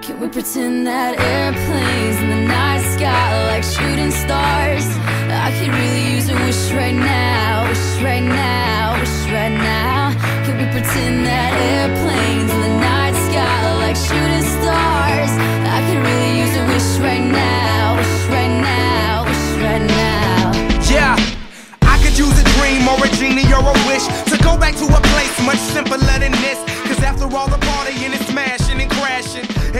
Can we pretend that airplanes in the night sky are like shooting stars? I could really use a wish right now, wish right now, wish right now. Can we pretend that airplanes in the night sky are like shooting stars? I could really use a wish right now, wish right now, wish right now. Yeah, I could use a dream or a genie or a wish to go back to a place much simpler